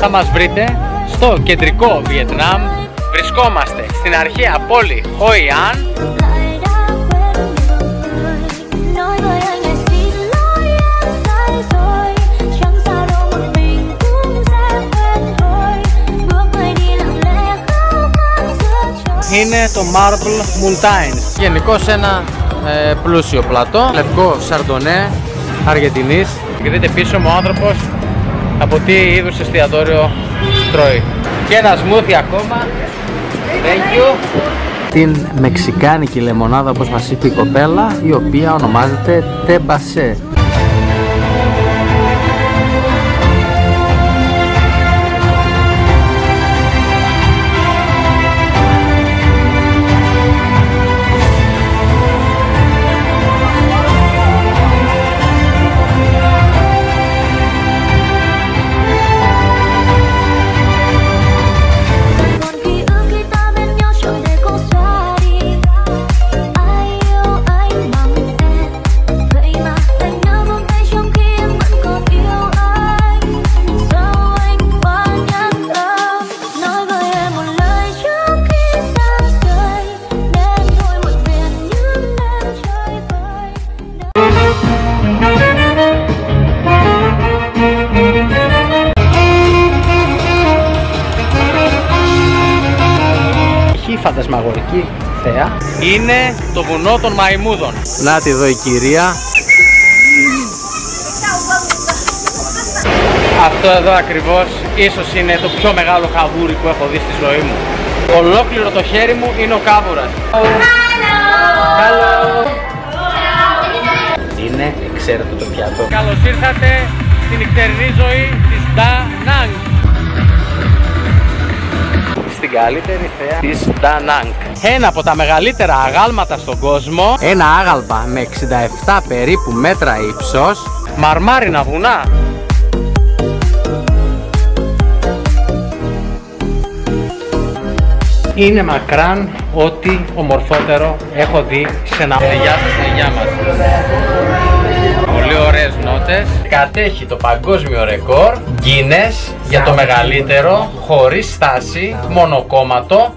Θα μας βρείτε στο κεντρικό Βιετνάμ. Βρισκόμαστε στην αρχαία πόλη Χοϊάν. Είναι το Marble Mundines, γενικώς ένα ε, πλούσιο πλατό. Λευκό Σαρντονέ Αργεντινής. Και δείτε πίσω μου ο άνθρωπος από τι είδους εστιατόριο τρώει. Και ένα σμούθι ακόμα. Thank you. Την μεξικάνικη λεμονάδα όπως μας είπε η κοπέλα η οποία ονομάζεται τεμπασέ. Είναι το βουνό των μαϊμούδων. Να τη δω η κυρία. Αυτό εδώ ακριβώς ίσως είναι το πιο μεγάλο καβούρι που έχω δει στη ζωή μου. Ολόκληρο το χέρι μου είναι ο κάβουρας. Hello. Είναι εξαίρετο το πιάτο. Καλώς ήρθατε στην νυχτερινή ζωή της Da Nang. Στην καλύτερη θέα της Da Nang. Ένα από τα μεγαλύτερα αγάλματα στον κόσμο. Ένα άγαλμα με 67 περίπου μέτρα ύψος. Μαρμάρινα βουνά. Είναι μακράν ό,τι ομορφότερο έχω δει σε ένα Γεια σας, γεια μας. Πολύ ωραίες νότες. Κατέχει το παγκόσμιο ρεκόρ Guinness για το μεγαλύτερο χωρίς στάση μονοκόμματο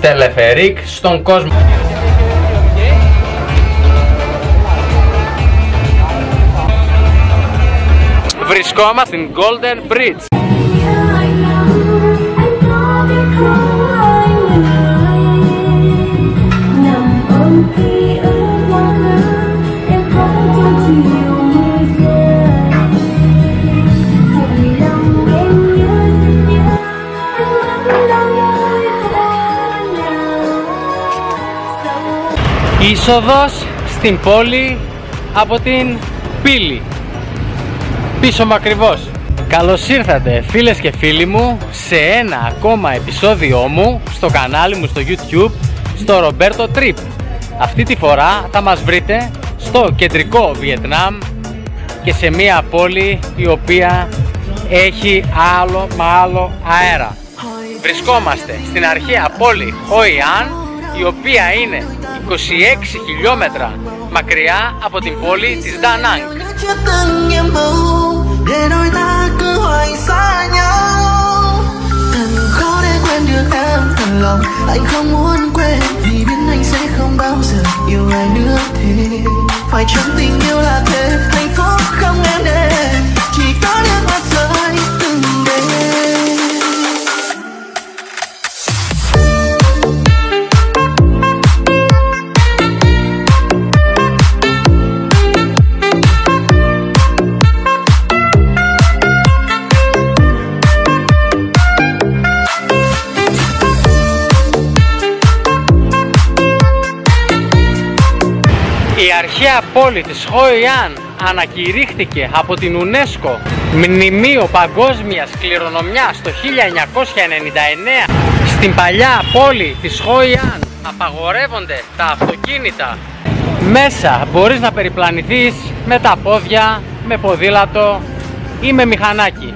τελεφερίκ στον κόσμο. Βρισκόμαστε στην Golden Bridge. Είσοδος στην πόλη από την πύλη. Πίσω μου ακριβώς. Καλώς ήρθατε φίλες και φίλοι μου σε ένα ακόμα επεισόδιό μου στο κανάλι μου στο YouTube στο Roberto Trip. Αυτή τη φορά θα μας βρείτε στο κεντρικό Βιετνάμ και σε μια πόλη η οποία έχει άλλο μα άλλο αέρα. Βρισκόμαστε στην αρχαία πόλη Hoi An η οποία είναι 26 χιλιόμετρα μακριά από την πόλη της Da Nang. chưa từng nhiệm màu để đôi ta cứ hoài xa nhau thật khó để quên được em thật lòng anh không muốn quên vì biết anh sẽ không bao giờ yêu ai nữa thế phải chăng tình yêu là thế hạnh phúc không em để Η αρχαία πόλη της Χόιαν ανακηρύχθηκε από την UNESCO Μνημείο Παγκόσμιας Κληρονομιάς το 1999. Στην παλιά πόλη της Χόιαν απαγορεύονται τα αυτοκίνητα. Μέσα μπορείς να περιπλανηθείς με τα πόδια, με ποδήλατο ή με μηχανάκι.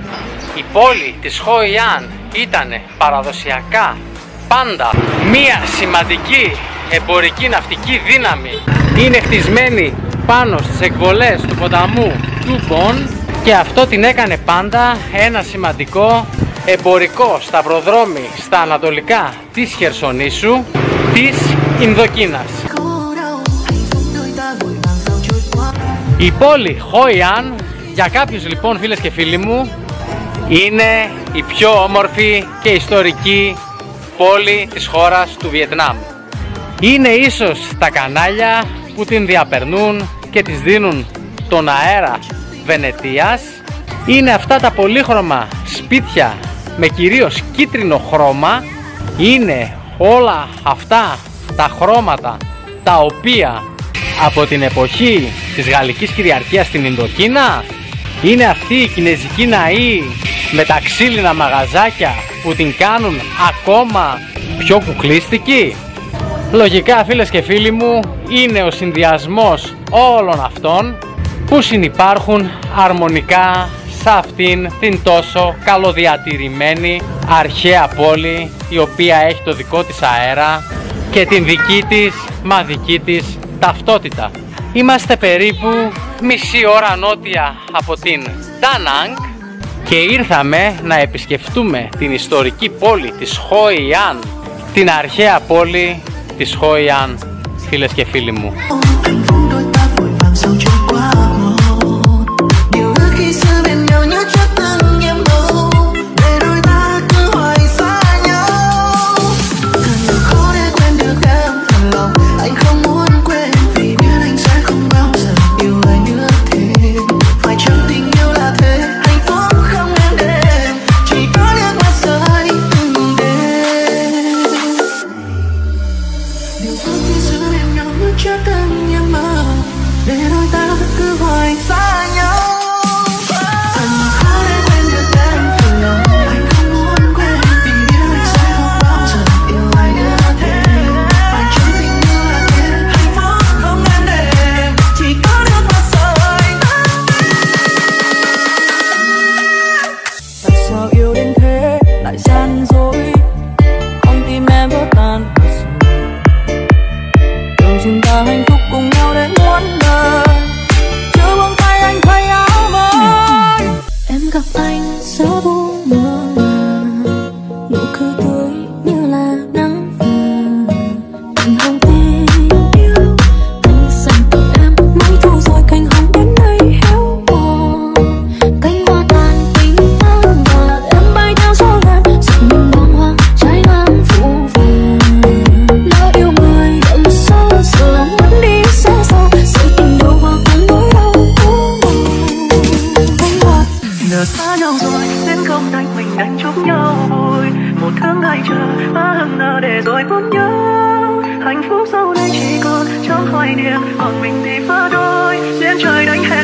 Η πόλη της Χόιαν ήταν παραδοσιακά πάντα μία σημαντική εμπορική ναυτική δύναμη. Είναι χτισμένη πάνω στις εκβολές του ποταμού του Μπον και αυτό την έκανε πάντα ένα σημαντικό εμπορικό σταυροδρόμι στα ανατολικά της Χερσονήσου της Ινδοκίνας. Η πόλη Χόιαν, για κάποιους λοιπόν φίλες και φίλοι μου, είναι η πιο όμορφη και ιστορική πόλη της χώρας του Βιετνάμ. Είναι ίσως τα κανάλια που την διαπερνούν και της δίνουν τον αέρα Βενετίας. Είναι αυτά τα πολύχρωμα σπίτια με κυρίως κίτρινο χρώμα. Είναι όλα αυτά τα χρώματα τα οποία από την εποχή της Γαλλικής κυριαρχίας στην Ινδοκίνα είναι αυτή η κινέζικη ναή με τα ξύλινα μαγαζάκια που την κάνουν ακόμα πιο κουκλίστικη. Λογικά φίλες και φίλοι μου είναι ο συνδυασμός όλων αυτών που συνυπάρχουν αρμονικά σε αυτήν την τόσο καλοδιατηρημένη αρχαία πόλη η οποία έχει το δικό της αέρα και την δική της μα δική της ταυτότητα. Είμαστε περίπου μισή ώρα νότια από την Danang και ήρθαμε να επισκεφτούμε την ιστορική πόλη της Χόιαν, την αρχαία πόλη της Χόιαν, φίλες και φίλοι μου.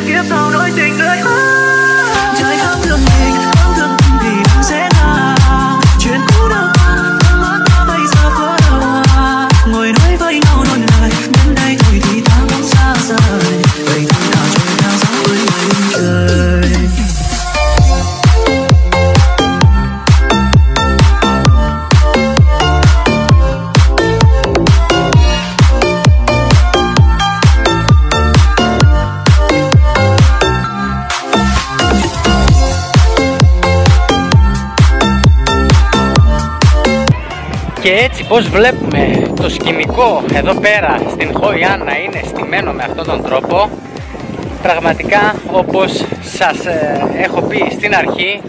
kiếp sau nỗi tình lưỡi Trái không thương mình Και έτσι πως βλέπουμε το σκηνικό εδώ πέρα στην Χόιάν να είναι στημένο με αυτόν τον τρόπο; Πραγματικά όπως σας ε, έχω πει στην αρχή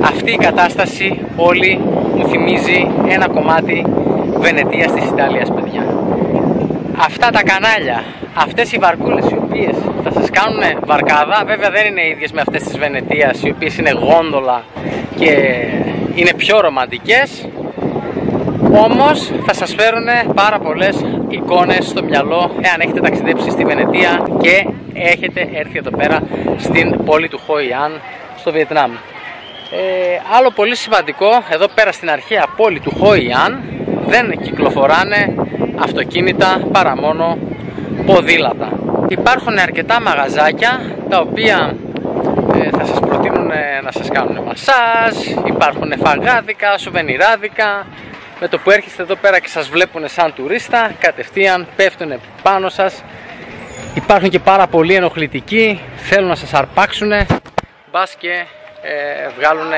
αυτή η κατάσταση όλη μου θυμίζει ένα κομμάτι Βενετίας της Ιταλίας παιδιά. Αυτά τα κανάλια αυτές οι βαρκούλες οι οποίες θα σας κάνουν βαρκάδα βέβαια δεν είναι ίδιες με αυτές της Βενετίας οι οποίες είναι γόντολα και είναι πιο ρομαντικές όμως θα σας φέρουν πάρα πολλές εικόνες στο μυαλό εάν έχετε ταξιδέψει στη Βενετία και έχετε έρθει εδώ πέρα στην πόλη του Χόιαν στο Βιετνάμ. Ε, άλλο πολύ σημαντικό, εδώ πέρα στην αρχαία πόλη του Χόιαν δεν κυκλοφοράνε αυτοκίνητα παρά μόνο ποδήλατα. Υπάρχουν αρκετά μαγαζάκια τα οποία ε, θα σας προτείνουν ε, να σας κάνουν μασάζ, υπάρχουν φαγάδικα, σουβενιράδικα, με το που έρχεστε εδώ πέρα και σας βλέπουν σαν τουρίστα, κατευθείαν πέφτουν πάνω σας. Υπάρχουν και πάρα πολλοί ενοχλητικοί, θέλουν να σας αρπάξουν, μπας και ε, βγάλουν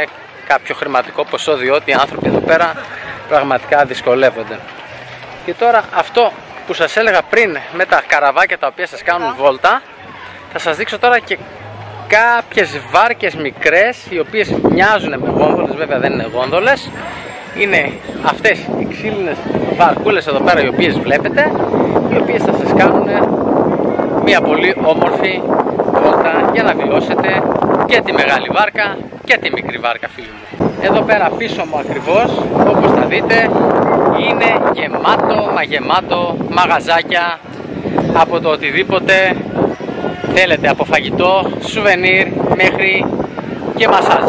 κάποιο χρηματικό ποσό διότι οι άνθρωποι εδώ πέρα πραγματικά δυσκολεύονται. Και τώρα αυτό που σας έλεγα πριν με τα καραβάκια τα οποία σας κάνουν βόλτα θα σας δείξω τώρα και κάποιες βάρκες μικρές οι οποίες μοιάζουν με γόνδολες βέβαια δεν είναι γόνδολες είναι αυτές οι ξύλινες βαρκούλες εδώ πέρα οι οποίες βλέπετε οι οποίες θα σας κάνουν μια πολύ όμορφη βόλτα για να βιώσετε και τη μεγάλη βάρκα και τη μικρή βάρκα φίλοι μου. Εδώ πέρα πίσω μου ακριβώς όπως θα δείτε είναι γεμάτο μα γεμάτο μαγαζάκια από το οτιδήποτε θέλετε από φαγητό, σουβενίρ μέχρι και μασάζ.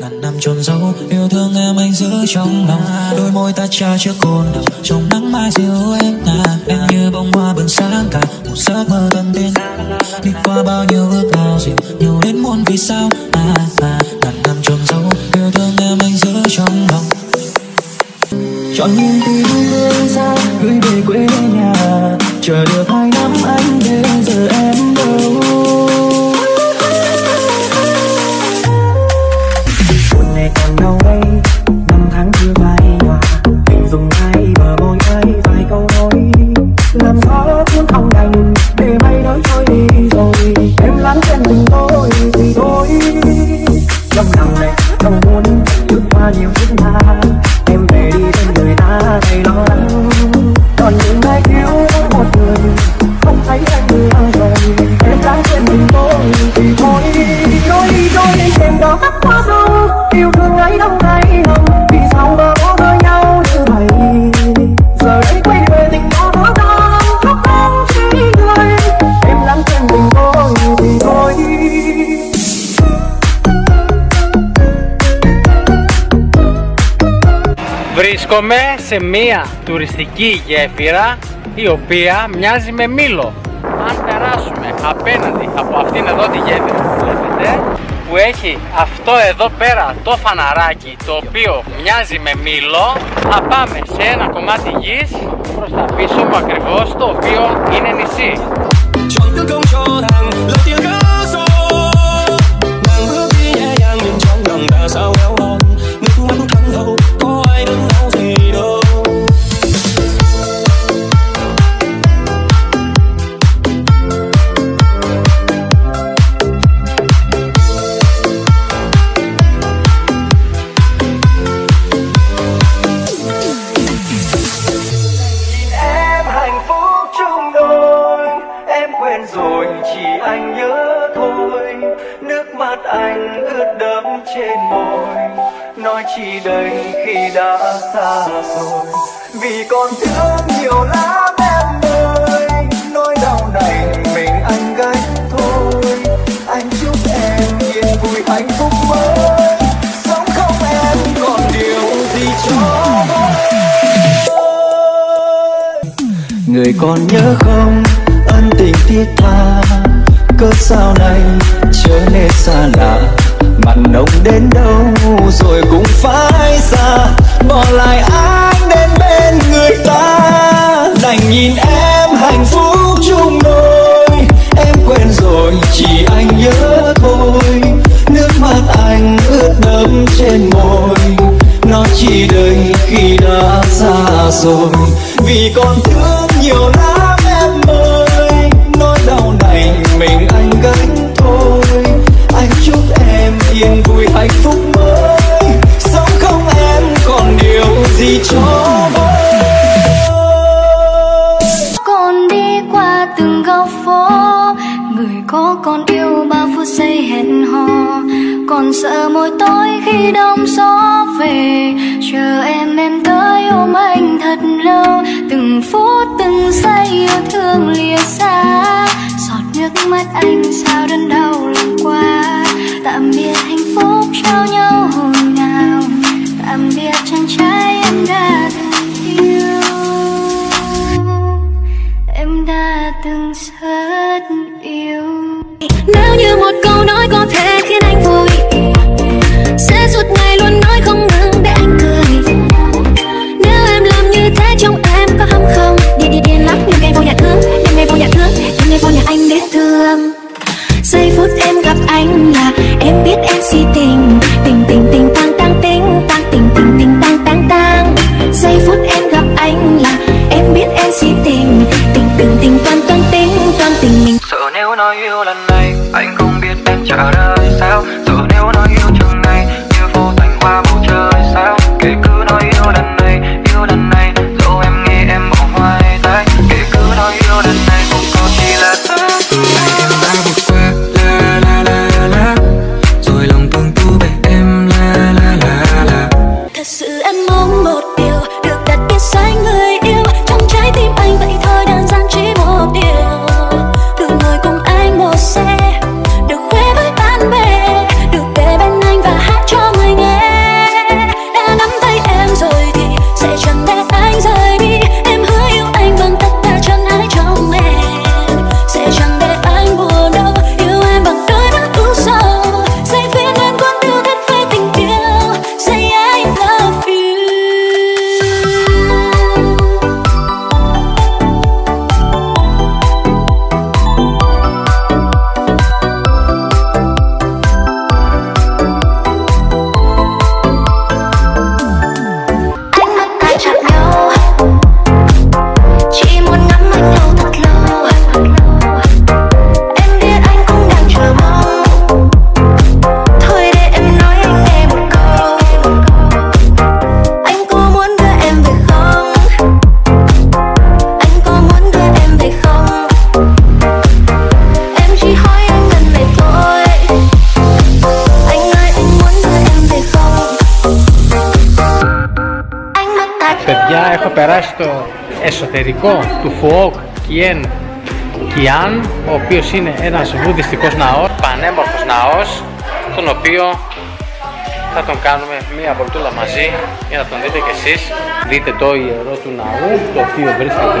Ngàn năm trôn dấu yêu thương em anh giữ trong lòng. Đôi môi ta trao trước cồn đầu trong nắng mai dịu em à em như bông hoa bừng sáng cả, một giấc mơ thân tiên đi qua bao nhiêu ước ao dịu nhiều đến muôn vì sao. À à ngàn năm trôn dấu yêu thương em anh giữ trong lòng. Chọn niềm tin hương xa, gửi về quê nhà. Chờ được hai năm anh đến giờ em đâu Βρίσκομαι σε μία τουριστική γέφυρα η οποία μοιάζει με μήλο. Αν περάσουμε απέναντι από αυτήν εδώ τη γέφυρα που βλέπετε που έχει αυτό εδώ πέρα το φαναράκι το οποίο μοιάζει με μήλο θα πάμε σε ένα κομμάτι γης προς τα πίσω μου ακριβώς το οποίο είναι nησί. Em rồi, chỉ anh nhớ thôi. Nước mắt anh ướt đẫm trên môi. Nói chi đây khi đã xa rồi. Vì còn thương nhiều lắm em ơi. Nỗi đau này mình anh gánh thôi. Anh chúc em yên vui hạnh phúc mới. Sống không em còn điều gì cho Người còn nhớ không? Tình thiết tha. Cớ sao này trở nên xa lạ? Mặn nồng đến đâu rồi cũng phải xa. Bỏ lại anh đến bên người ta? Đành nhìn em hạnh phúc chung đôi. Em quên rồi, chỉ anh nhớ thôi. Nước mắt anh ướt đẫm trên môi. Nó chỉ đời khi đã xa rồi. Vì còn thương nhiều lắm. Yên vui hạnh phúc mới. Sống không em còn điều gì cho vơi. Con đi qua từng góc phố. Người có con yêu, bao phút giây hẹn hò. Còn sợ mỗi tối khi đông gió về. Chờ em em tới ôm anh thật lâu. Từng phút, từng giây yêu thương lìa xa. Giọt nước mắt anh sao đớn đau? tạm biệt hạnh phúc trao nhau hồi nào tạm biệt chàng trai em đã từng yêu. Em đã từng rất yêu. Nếu như một câu nói có thể khiến anh vui, sẽ suốt ngày luôn nói không ngừng để anh cười. Nếu em làm như thế trong em có hâm không? Đi đi điên lắm nhưng ngày vô nhà thương nhưng ngày vô nhà thương nhưng ngày vô nhà anh để thương. Giây phút em gặp anh là biết em xin εσωτερικό του Φουόκ Κιέν Κιάν, ο οποίος είναι ένας βουδιστικός ναός, πανέμορφος ναός, τον οποίο θα τον κάνουμε μία βολτούλα μαζί για να τον δείτε κι εσείς. Δείτε το ιερό του ναού, το οποίο βρίσκεται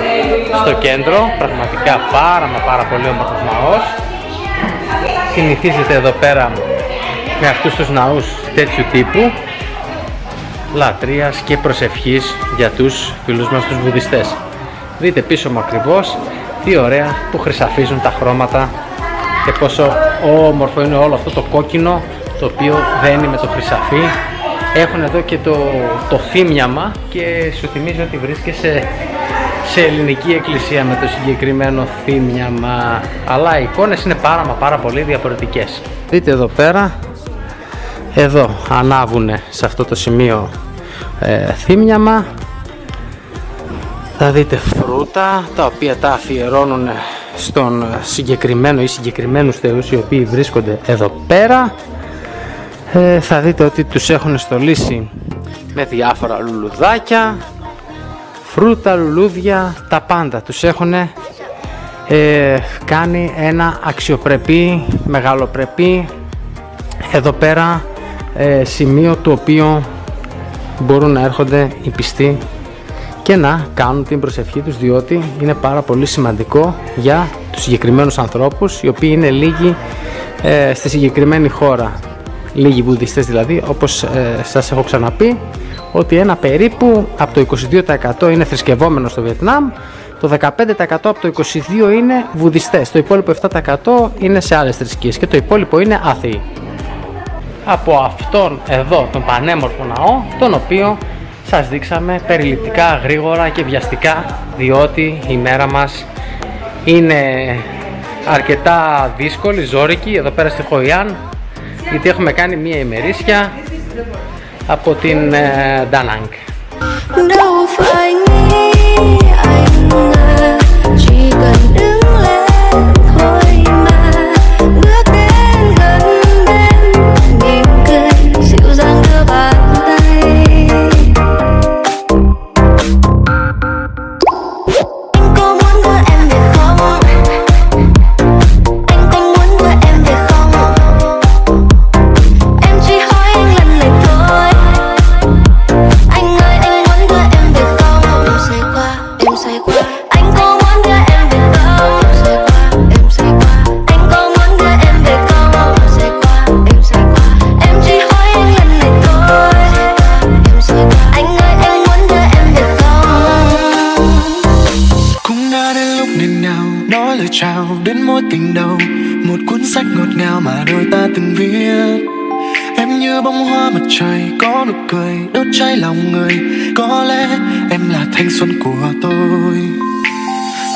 στο κέντρο, πραγματικά πάρα μα πάρα πολύ όμορφος ναός. Συνηθίζεται εδώ πέρα με αυτούς τους ναούς τέτοιου τύπου λατρείας και προσευχής για τους φίλους μας τους βουδιστές. Δείτε πίσω μου ακριβώς τι ωραία που χρυσαφίζουν τα χρώματα και πόσο όμορφο είναι όλο αυτό το κόκκινο το οποίο δένει με το χρυσαφί. Έχουν εδώ και το, το θύμιαμα και σου θυμίζει ότι βρίσκεσαι σε ελληνική εκκλησία με το συγκεκριμένο θύμιαμα αλλά οι εικόνες είναι πάρα μα πάρα πολύ διαφορετικές. Δείτε εδώ πέρα εδώ ανάβουνε σε αυτό το σημείο ε, θύμιαμα θα δείτε φρούτα τα οποία τα αφιερώνουν στον συγκεκριμένο ή συγκεκριμένους θεούς οι οποίοι βρίσκονται εδώ πέρα. Ε, θα δείτε ότι τους έχουν στολίσει με διάφορα λουλουδάκια φρούτα, λουλούδια, τα πάντα τους έχουν ε, κάνει ένα αξιοπρεπή, μεγαλοπρεπή εδώ πέρα ε, σημείο το οποίο μπορούν να έρχονται οι πιστοί και να κάνουν την προσευχή τους διότι είναι πάρα πολύ σημαντικό για τους συγκεκριμένους ανθρώπους οι οποίοι είναι λίγοι ε, στη συγκεκριμένη χώρα. Λίγοι βουδιστές δηλαδή όπως ε, σας έχω ξαναπεί ότι ένα περίπου από το 22% είναι θρησκευόμενος στο Βιετνάμ το 15% από το 22% είναι βουδιστές το υπόλοιπο 7% είναι σε άλλες θρησκείες και το υπόλοιπο είναι άθεοι. Από αυτόν εδώ τον πανέμορφο ναό τον οποίο σας δείξαμε περιληπτικά, γρήγορα και βιαστικά διότι η μέρα μας είναι αρκετά δύσκολη, ζώρικη εδώ πέρα στη Χοϊάν γιατί έχουμε κάνει μία ημερήσια από την ε, Ντανάγκ. đâu sách ngọt ngào mà đôi ta từng viết. Em như bông hoa mặt trời, có nụ cười, đốt cháy lòng người. Có lẽ em là thanh xuân của tôi.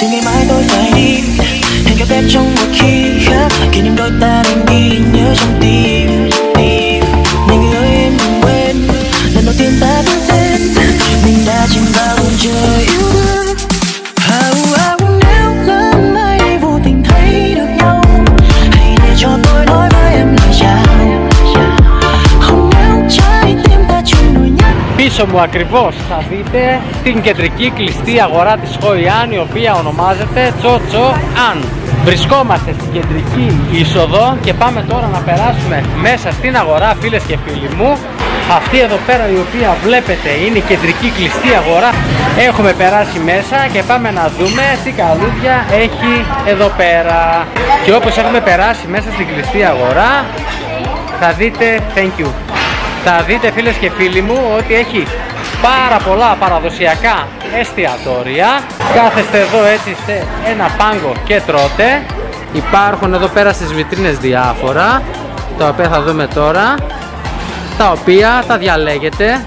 Thì ngày mai tôi phải đi, hẹn gặp em trong một khi khác kỷ niệm đôi ta đang đi nhớ trong tim tim. Này người ơi, em đừng quên, lần đầu tiên ta bước đến. Mình đã chìm vào vùng trời yêu thương. Πίσω μου ακριβώς θα δείτε την κεντρική κλειστή αγορά της Χοϊάν η οποία ονομάζεται Τσοτσο Αν. Βρισκόμαστε στην κεντρική είσοδο και πάμε τώρα να περάσουμε μέσα στην αγορά φίλες και φίλοι μου. Αυτή εδώ πέρα η οποία βλέπετε είναι η κεντρική κλειστή αγορά. Έχουμε περάσει μέσα και πάμε να δούμε τι καλούδια έχει εδώ πέρα. Και όπως έχουμε περάσει μέσα στην κλειστή αγορά θα δείτε thank you θα δείτε φίλες και φίλοι μου ότι έχει πάρα πολλά παραδοσιακά εστιατόρια κάθεστε εδώ έτσι σε ένα πάγκο και τρώτε. Υπάρχουν εδώ πέρα στις βιτρίνες διάφορα τα οποία θα δούμε τώρα τα οποία τα διαλέγετε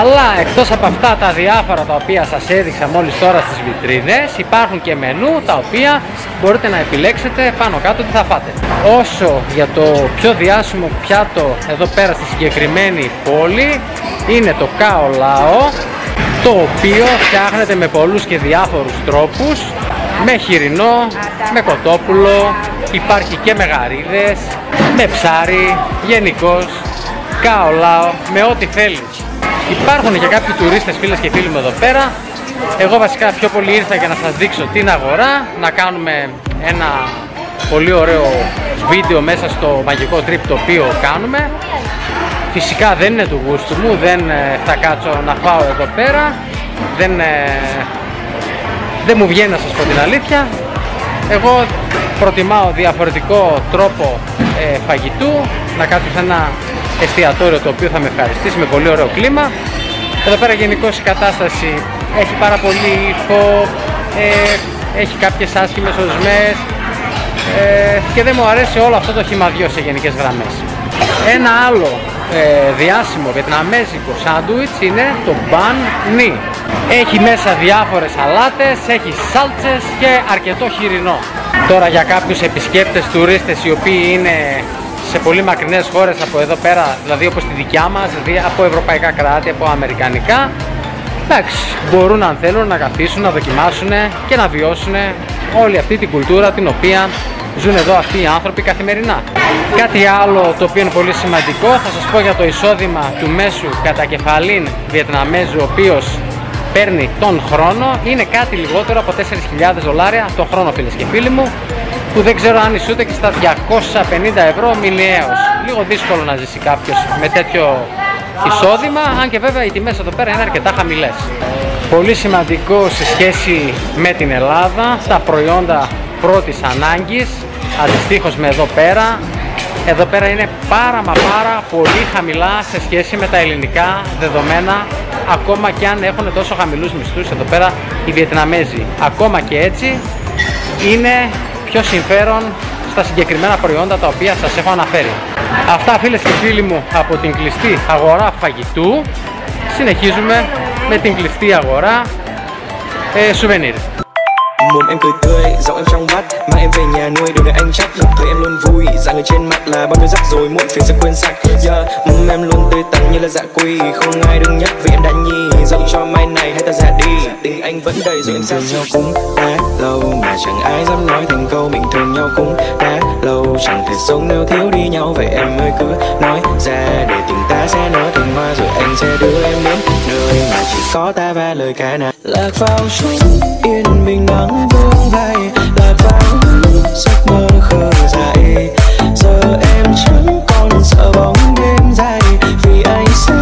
αλλά εκτός από αυτά τα διάφορα τα οποία σας έδειξα μόλις τώρα στις βιτρίνες υπάρχουν και μενού τα οποία μπορείτε να επιλέξετε πάνω κάτω τι θα φάτε. Όσο για το πιο διάσημο πιάτο εδώ πέρα στη συγκεκριμένη πόλη είναι το Cao Lao το οποίο φτιάχνεται με πολλούς και διάφορους τρόπους με χοιρινό, με κοτόπουλο, υπάρχει και με γαρίδες, με ψάρι, γενικώς Cao με ό,τι θέλεις. Υπάρχουν και κάποιοι τουρίστες φίλες και φίλοι μου εδώ πέρα. Εγώ βασικά πιο πολύ ήρθα για να σας δείξω την αγορά, να κάνουμε ένα πολύ ωραίο βίντεο μέσα στο μαγικό trip το οποίο κάνουμε. Φυσικά δεν είναι του γούστου μου, δεν ε, θα κάτσω να φάω εδώ πέρα. Δεν, ε, δεν μου βγαίνει να σας πω την αλήθεια. Εγώ προτιμάω διαφορετικό τρόπο ε, φαγητού, να κάτσω σε ένα εστιατόριο το οποίο θα με ευχαριστήσει με πολύ ωραίο κλίμα. Εδώ πέρα γενικώς η κατάσταση έχει πάρα πολύ ήχο, ε, έχει κάποιες άσχημες οσμές ε, και δεν μου αρέσει όλο αυτό το χυμαδιό σε γενικές γραμμές. Ένα άλλο ε, διάσημο βιετναμέζικο σάντουιτς είναι το banh mi. Έχει μέσα διάφορες σαλάτες, έχει σάλτσες και αρκετό χοιρινό. Τώρα για κάποιους επισκέπτες τουρίστες οι οποίοι είναι σε πολύ μακρινές χώρες από εδώ πέρα, δηλαδή όπως τη δικιά μας, δηλαδή από ευρωπαϊκά κράτη, από αμερικανικά, εντάξει, μπορούν αν θέλουν να καθίσουν, να δοκιμάσουν και να βιώσουν όλη αυτή την κουλτούρα την οποία ζουν εδώ αυτοί οι άνθρωποι καθημερινά. Κάτι άλλο το οποίο είναι πολύ σημαντικό, θα σας πω για το εισόδημα του μέσου κατά κεφαλήν Βιετναμέζου, ο οποίος παίρνει τον χρόνο, είναι κάτι λιγότερο από 4.000 δολάρια τον χρόνο φίλες και φίλοι μου, που δεν ξέρω αν ισούται και στα 250 ευρώ μηνιαίως. Λίγο δύσκολο να ζήσει κάποιος με τέτοιο εισόδημα, αν και βέβαια οι τιμές εδώ πέρα είναι αρκετά χαμηλές. Πολύ σημαντικό σε σχέση με την Ελλάδα, τα προϊόντα πρώτης ανάγκης, αντιστοίχως με εδώ πέρα, εδώ πέρα είναι πάρα μα πάρα πολύ χαμηλά σε σχέση με τα ελληνικά δεδομένα ακόμα και αν έχουν τόσο χαμηλούς μισθούς εδώ πέρα οι Βιετναμέζοι. Ακόμα και έτσι είναι πιο συμφέρον στα συγκεκριμένα προϊόντα τα οποία σας έχω αναφέρει. Αυτά φίλες και φίλοι μου από την κλειστή αγορά φαγητού. Συνεχίζουμε με την κλειστή αγορά ε, souvenir. Mồm em cười tươi, giọng em trong vắt Mà em về nhà nuôi đừng để anh Nụ cười em luôn vui, dạng người trên mặt là bao nhiêu rắc rồi Muộn phiền sẽ quên sạch. Yeah. Mồm em luôn tươi tắn như là dạ quỳ. Không ai đừng nhắc vì em đã nhi Dẫu cho mai này hay ta già đi Tình anh vẫn đầy rồi em xa nhau cũng đã lâu mà chẳng ai dám nói thành câu mình thương nhau cũng đã lâu. Chẳng thể sống nếu thiếu đi nhau vậy em ơi cứ nói ra để tình sẽ nở thành hoa rồi anh sẽ đưa em đến nơi mà chỉ có ta và lời ca nào lạc vào chốn yên bình nắng vương vai lạc vào giấc mơ khờ dại. Giờ em chẳng còn sợ bóng đêm dài, vì anh sẽ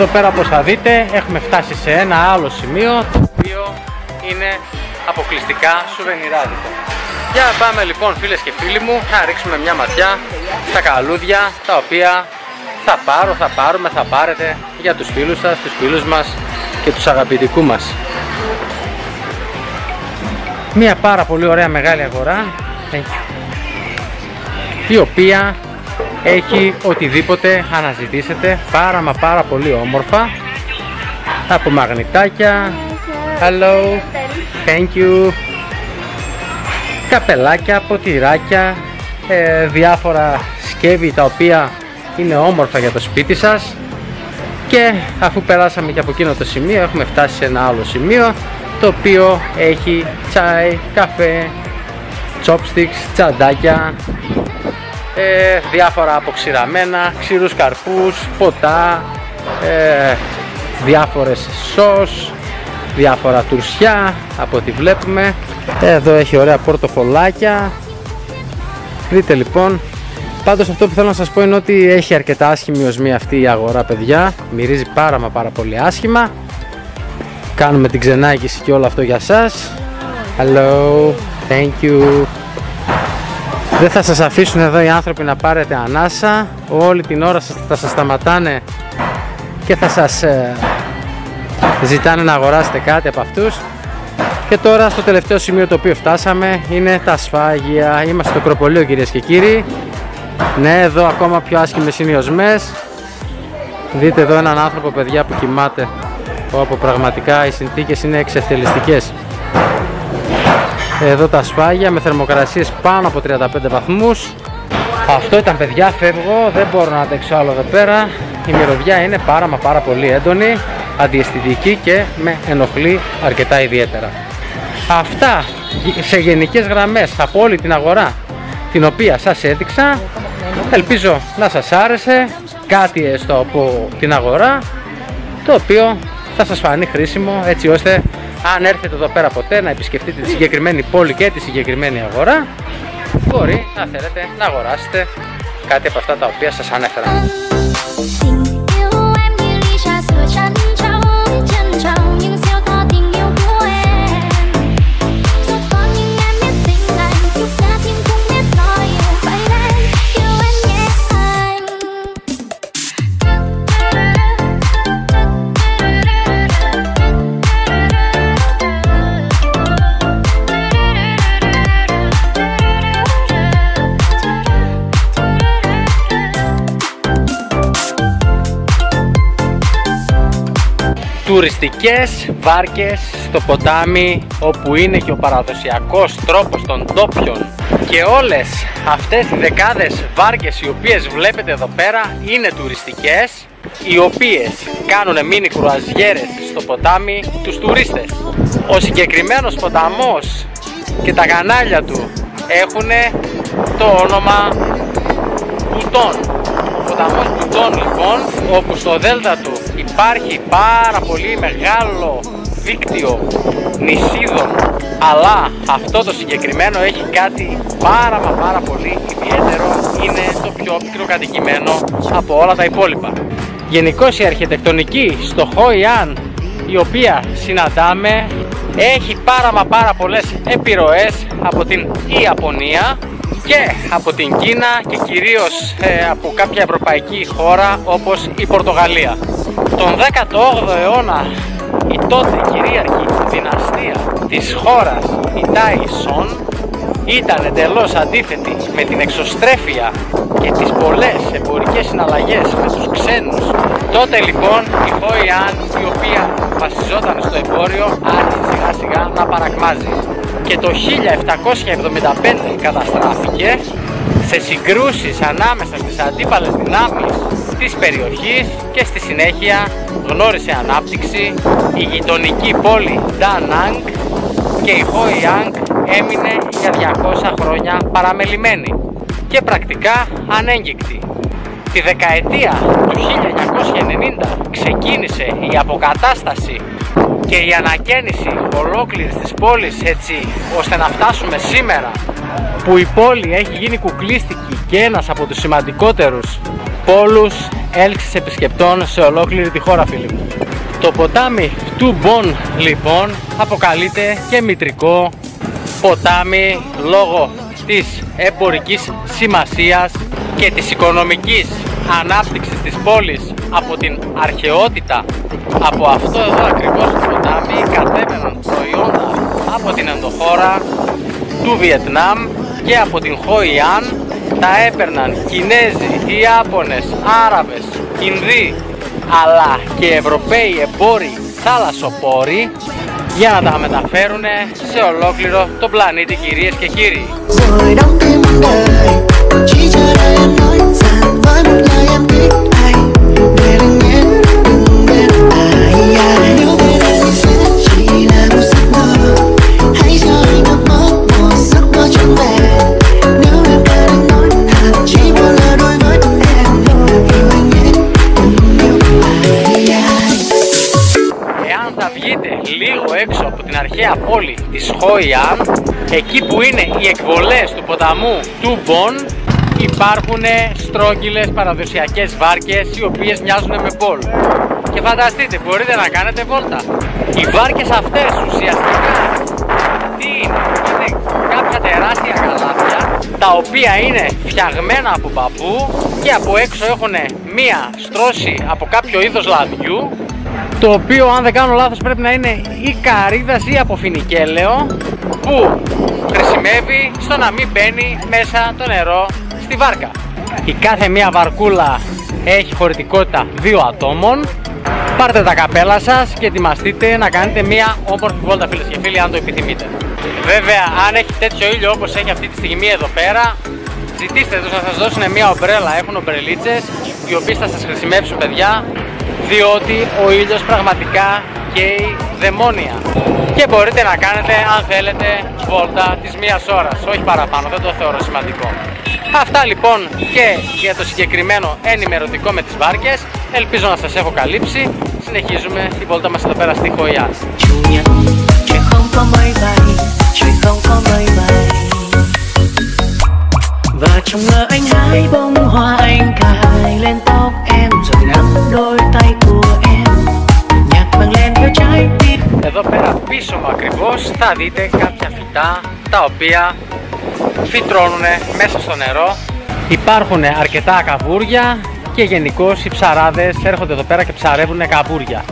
εδώ πέρα όπως θα δείτε έχουμε φτάσει σε ένα άλλο σημείο το οποίο είναι αποκλειστικά σουβενιράδικο. Για πάμε λοιπόν φίλες και φίλοι μου να ρίξουμε μια ματιά στα καλούδια τα οποία θα πάρω, θα πάρουμε, θα πάρετε για τους φίλους σας, τους φίλους μας και τους αγαπητικούς μας. Μια πάρα πολύ ωραία μεγάλη αγορά Thank you. η οποία έχει οτιδήποτε αναζητήσετε πάρα μα πάρα πολύ όμορφα. Από μαγνητάκια. Hello. Thank you. Καπελάκια, ποτηράκια ε, διάφορα σκεύη τα οποία είναι όμορφα για το σπίτι σας. Και αφού περάσαμε και από εκείνο το σημείο έχουμε φτάσει σε ένα άλλο σημείο το οποίο έχει τσάι, καφέ, chopsticks, τσαντάκια ε, διάφορα αποξηραμένα, ξηρούς καρπούς, ποτά ε, διάφορες σως διάφορα τουρσιά από ό,τι βλέπουμε. Εδώ έχει ωραία πορτοφολάκια. Δείτε λοιπόν. Πάντως αυτό που θέλω να σας πω είναι ότι έχει αρκετά άσχημη οσμή αυτή η αγορά παιδιά. Μυρίζει πάρα μα πάρα πολύ άσχημα. Κάνουμε την ξενάγηση και όλο αυτό για σας. Hello, thank you Δεν θα σας αφήσουν εδώ οι άνθρωποι να πάρετε ανάσα Όλη την ώρα θα σας σταματάνε Και θα σας ε, ζητάνε να αγοράσετε κάτι από αυτούς και τώρα στο τελευταίο σημείο το οποίο φτάσαμε είναι τα σφάγια. Είμαστε στο Κροπολείο κυρίες και κύριοι. Ναι, εδώ ακόμα πιο άσχημες είναι οι οσμές. Δείτε εδώ έναν άνθρωπο παιδιά που κοιμάται. Όπου πραγματικά οι συνθήκες είναι εξευτελιστικές. Εδώ τα σφάγια με θερμοκρασίες πάνω από 35 βαθμούς. Αυτό ήταν παιδιά, φεύγω, δεν μπορώ να αντέξω άλλο εδώ πέρα. Η μυρωδιά είναι πάρα μα πάρα πολύ έντονη, αντιαισθητική και με ενοχλεί αρκετά ιδιαίτερα. Αυτά σε γενικές γραμμές από όλη την αγορά την οποία σας έδειξα ελπίζω να σας άρεσε κάτι έστω από την αγορά το οποίο θα σας φανεί χρήσιμο έτσι ώστε αν έρθετε εδώ πέρα ποτέ να επισκεφτείτε τη συγκεκριμένη πόλη και τη συγκεκριμένη αγορά μπορεί να θέλετε να αγοράσετε κάτι από αυτά τα οποία σας ανέφερα. Τουριστικές βάρκες στο ποτάμι όπου είναι και ο παραδοσιακός τρόπος των ντόπιων και όλες αυτές οι δεκάδες βάρκες οι οποίες βλέπετε εδώ πέρα είναι τουριστικές οι οποίες κάνουν μίνι κρουαζιέρες στο ποτάμι τους τουρίστες. Ο συγκεκριμένος ποταμός και τα κανάλια του έχουν το όνομα Μπουτών. Ο ποταμός Μπουτών λοιπόν, όπου στο δέλτα του υπάρχει πάρα πολύ μεγάλο δίκτυο νησίδων αλλά αυτό το συγκεκριμένο έχει κάτι πάρα μα πάρα πολύ ιδιαίτερο. Είναι το πιο πικροκατοικημένο από όλα τα υπόλοιπα. Γενικώ η αρχιτεκτονική στο Χόιαν η οποία συναντάμε έχει πάρα μα πάρα πολλές επιρροές από την Ιαπωνία και από την Κίνα και κυρίως ε, από κάποια ευρωπαϊκή χώρα όπως η Πορτογαλία. Τον 18ο αιώνα η τότε κυρίαρχη δυναστεία της χώρας, η Τάισον, ήταν εντελώς αντίθετη με την εξωστρέφεια και τις πολλές εμπορικές συναλλαγές με τους ξένους. Τότε λοιπόν η Χόιαν, η οποία βασιζόταν στο εμπόριο, άρχισε σιγά σιγά να παρακμάζεις. Και το 1775 καταστράφηκε σε συγκρούσεις ανάμεσα στις αντίπαλες δυνάμεις της περιοχής και στη συνέχεια γνώρισε ανάπτυξη η γειτονική πόλη Ντανάνγκ και η Χόιανγκ έμεινε για 200 χρόνια παραμελημένη και πρακτικά ανέγγικτη. Τη δεκαετία του 1990 ξεκίνησε η αποκατάσταση και η ανακαίνιση ολόκληρης της πόλης έτσι ώστε να φτάσουμε σήμερα που η πόλη έχει γίνει κουκλίστικη και ένας από τους σημαντικότερους πόλους έλξης επισκεπτών σε ολόκληρη τη χώρα φίλοι μου. Το ποτάμι του Μπον λοιπόν αποκαλείται και μητρικό ποτάμι λόγω της εμπορικής σημασίας και της οικονομικής ανάπτυξης της πόλης από την αρχαιότητα από αυτό εδώ ακριβώς το ποτάμι κατέβαιναν προϊόντα από την ενδοχώρα του Βιετνάμ και από την Χοϊάν τα έπαιρναν Κινέζοι, Ιάπωνες, Άραβες, Ινδοί αλλά και Ευρωπαίοι εμπόροι θάλασσοπόροι για να τα μεταφέρουν σε ολόκληρο τον πλανήτη κυρίες και κύριοι. rồi đóng tim muôn đời chỉ chờ đợi em nói rằng với một lời em thích αρχαία πόλη της Χόιαν, εκεί που είναι οι εκβολές του ποταμού του Μπον, υπάρχουν στρόγγυλες παραδοσιακές βάρκες οι οποίες μοιάζουν με μπολ. Και φανταστείτε, μπορείτε να κάνετε βόλτα. Οι βάρκες αυτές ουσιαστικά τι είναι, είναι κάποια τεράστια καλάθια τα οποία είναι φτιαγμένα από μπαμπού και από έξω έχουν μία στρώση από κάποιο είδος λαδιού το οποίο αν δεν κάνω λάθος πρέπει να είναι ή καρύδας ή από φινικέλαιο που χρησιμεύει στο να μην μπαίνει μέσα το νερό στη βάρκα. Η κάθε μία βαρκούλα έχει χωρητικότητα δύο ατόμων. Πάρτε τα καπέλα σας και ετοιμαστείτε να κάνετε μία όμορφη βόλτα φίλες και φίλοι αν το επιθυμείτε. Βέβαια αν έχει τέτοιο ήλιο όπως έχει αυτή τη στιγμή εδώ πέρα ζητήστε τους να σας δώσουν μία ομπρέλα, έχουν ομπρελίτσες οι οποίες θα σας χρησιμεύσουν παιδιά διότι ο ήλιος πραγματικά καίει δαιμόνια. Και μπορείτε να κάνετε αν θέλετε βόλτα της μίας ώρας, όχι παραπάνω, δεν το θεωρώ σημαντικό. Αυτά λοιπόν και για το συγκεκριμένο ενημερωτικό με τις βάρκες, ελπίζω να σας έχω καλύψει. Συνεχίζουμε. Τη βόλτα μας εδώ πέρα στη Χοϊά. chủ nhật trời không có mây bay trời không có mây bay và trong ngỡ anh hái bông hoa anh cài lên tóc em. rồi nắm đôi tay của em nhạc vang lên theo trái tim Εδώ πέρα πίσω μου ακριβώς θα δείτε κάποια φυτά τα οποία φυτρώνουν μέσα στο νερό. Υπάρχουν αρκετά καβούρια και γενικώ οι ψαράδες έρχονται εδώ πέρα και ψαρεύουν καβούρια.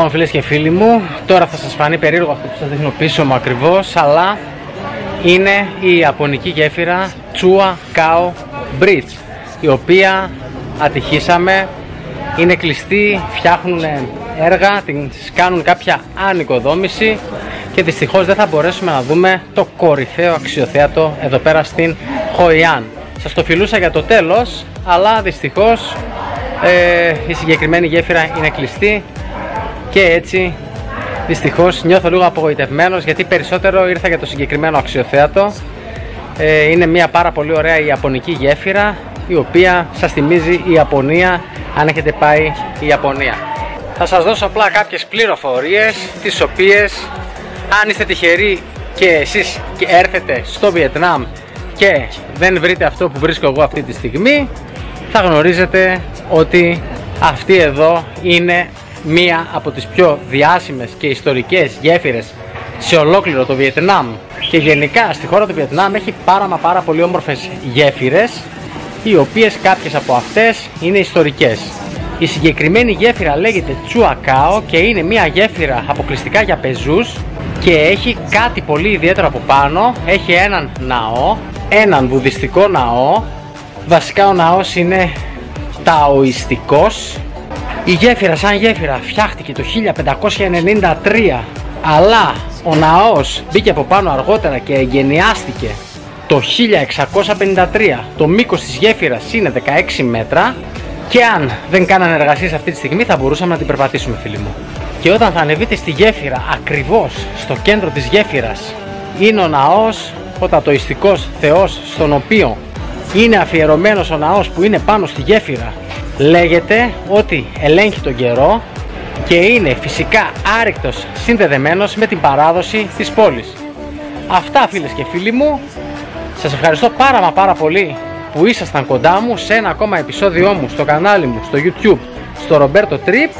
Λοιπόν, φίλες και φίλοι μου, τώρα θα σας φανεί περίεργο αυτό που σας δείχνω πίσω μου ακριβώς, αλλά είναι η Ιαπωνική γέφυρα Chua Kao Bridge, η οποία ατυχήσαμε, είναι κλειστή, φτιάχνουν έργα, τις κάνουν κάποια άνοικοδόμηση και δυστυχώς δεν θα μπορέσουμε να δούμε το κορυφαίο αξιοθέατο εδώ πέρα στην Χοϊάν. Σας το φιλούσα για το τέλος, αλλά δυστυχώς ε, η συγκεκριμένη γέφυρα είναι κλειστή και έτσι δυστυχώς νιώθω λίγο απογοητευμένος γιατί περισσότερο ήρθα για το συγκεκριμένο αξιοθέατο ε, είναι μια πάρα πολύ ωραία ιαπωνική γέφυρα η οποία σας θυμίζει η Ιαπωνία αν έχετε πάει η Ιαπωνία. Θα σας δώσω απλά κάποιες πληροφορίες τις οποίες αν είστε τυχεροί και εσείς και έρθετε στο Βιετνάμ και δεν βρείτε αυτό που βρίσκω εγώ αυτή τη στιγμή θα γνωρίζετε ότι αυτή εδώ είναι μία από τις πιο διάσημες και ιστορικές γέφυρες σε ολόκληρο το Βιετνάμ και γενικά στη χώρα του Βιετνάμ έχει πάρα μα πάρα πολύ όμορφες γέφυρες οι οποίες κάποιες από αυτές είναι ιστορικές. Η συγκεκριμένη γέφυρα λέγεται Τσουακάο και είναι μια γέφυρα αποκλειστικά για πεζούς και έχει κάτι πολύ ιδιαίτερο από πάνω. Έχει έναν ναό, έναν βουδιστικό ναό. Βασικά ο ναός είναι ταοιστικός. Η γέφυρα σαν γέφυρα φτιάχτηκε το 1593 αλλά ο ναός μπήκε από πάνω αργότερα και εγκαινιάστηκε το 1653. Το μήκος της γέφυρας είναι 16 μέτρα και αν δεν κάνανε εργασίες αυτή τη στιγμή θα μπορούσαμε να την περπατήσουμε φίλοι μου. Και όταν θα ανεβείτε στη γέφυρα, ακριβώς στο κέντρο της γέφυρας, είναι ο ναός, ο τατοιστικός θεός στον οποίο είναι αφιερωμένος ο ναός που είναι πάνω στη γέφυρα. Λέγεται ότι ελέγχει τον καιρό και είναι φυσικά άρρηκτος συνδεδεμένος με την παράδοση της πόλης. Αυτά φίλες και φίλοι μου, σας ευχαριστώ πάρα μα πάρα πολύ που ήσασταν κοντά μου σε ένα ακόμα επεισόδιό μου στο κανάλι μου στο YouTube στο Roberto Trip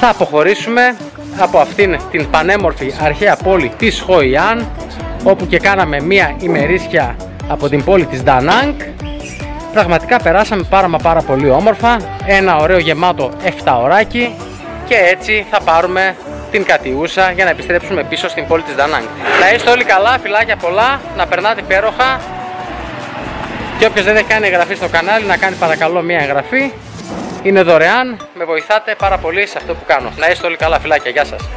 θα αποχωρήσουμε από αυτήν την πανέμορφη αρχαία πόλη της Χοϊάν όπου και κάναμε μία ημερίσια από την πόλη της Ντανάνγκ πραγματικά περάσαμε πάρα μα πάρα πολύ όμορφα. Ένα ωραίο γεμάτο 7 ωράκι. Και έτσι θα πάρουμε την Κατιούσα για να επιστρέψουμε πίσω στην πόλη της Ντανάνγκ να είστε όλοι καλά, φιλάκια πολλά, να περνάτε υπέροχα. Και όποιος δεν έχει κάνει εγγραφή στο κανάλι να κάνει παρακαλώ μια εγγραφή. Είναι δωρεάν, με βοηθάτε πάρα πολύ σε αυτό που κάνω. Να είστε όλοι καλά φιλάκια, γεια σας.